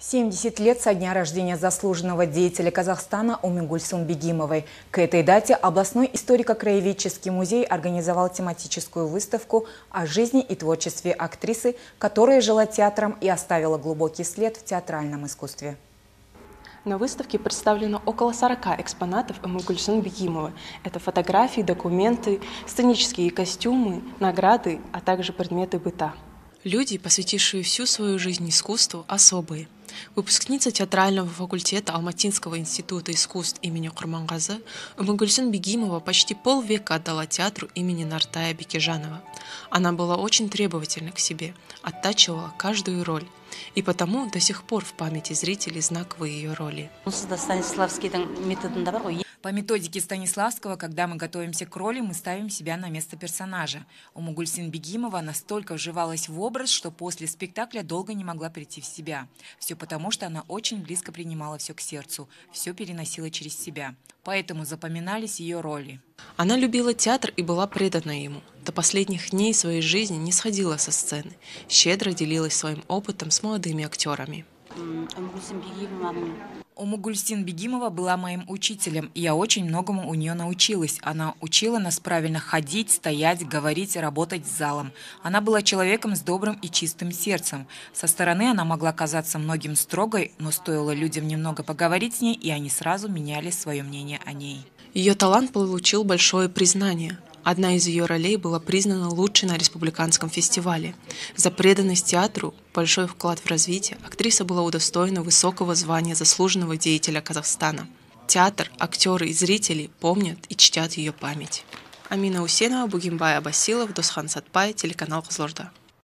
70 лет со дня рождения заслуженного деятеля Казахстана Умигульсун Бегимовой. К этой дате областной историко-краеведческий музей организовал тематическую выставку о жизни и творчестве актрисы, которая жила театром и оставила глубокий след в театральном искусстве. На выставке представлено около 40 экспонатов Эмугульсун Бегимовой. Это фотографии, документы, сценические костюмы, награды, а также предметы быта. Люди, посвятившие всю свою жизнь искусству, особые. Выпускница театрального факультета Алматинского института искусств имени Курмангазы Умагульсин Бегимова почти полвека отдала театру имени Нартая Бекежанова. Она была очень требовательна к себе, оттачивала каждую роль. И потому до сих пор в памяти зрителей знаковые ее роли. По методике Станиславского, когда мы готовимся к роли, мы ставим себя на место персонажа. У Мугульсин Бегимова настолько вживалась в образ, что после спектакля долго не могла прийти в себя. Все потому, что она очень близко принимала все к сердцу, все переносила через себя. Поэтому запоминались ее роли. Она любила театр и была предана ему. До последних дней своей жизни не сходила со сцены. Щедро делилась своим опытом с молодыми актерами. Умугульстин Бегимова была моим учителем, я очень многому у нее научилась. Она учила нас правильно ходить, стоять, говорить, работать с залом. Она была человеком с добрым и чистым сердцем. Со стороны она могла казаться многим строгой, но стоило людям немного поговорить с ней, и они сразу меняли свое мнение о ней. Ее талант получил большое признание. Одна из ее ролей была признана лучшей на республиканском фестивале. За преданность театру, большой вклад в развитие, актриса была удостоена высокого звания заслуженного деятеля Казахстана. Театр, актеры и зрители помнят и чтят ее память. Амина Усенова, Бугимбай Абасилов, Досхан Сатпай, телеканал Козлорда.